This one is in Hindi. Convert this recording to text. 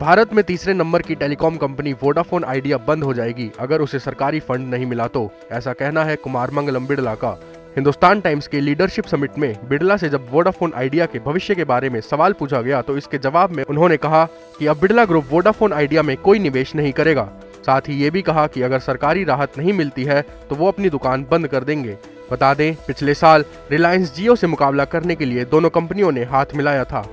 भारत में तीसरे नंबर की टेलीकॉम कंपनी वोडाफोन आइडिया बंद हो जाएगी अगर उसे सरकारी फंड नहीं मिला तो ऐसा कहना है कुमार मंगलम बिड़ला का। हिंदुस्तान टाइम्स के लीडरशिप समिट में बिड़ला से जब वोडाफोन आइडिया के भविष्य के बारे में सवाल पूछा गया तो इसके जवाब में उन्होंने कहा कि अब बिड़ला ग्रुप वोडाफोन आइडिया में कोई निवेश नहीं करेगा। साथ ही ये भी कहा कि अगर सरकारी राहत नहीं मिलती है तो वो अपनी दुकान बंद कर देंगे। बता दें, पिछले साल रिलायंस जियो से मुकाबला करने के लिए दोनों कंपनियों ने हाथ मिलाया था।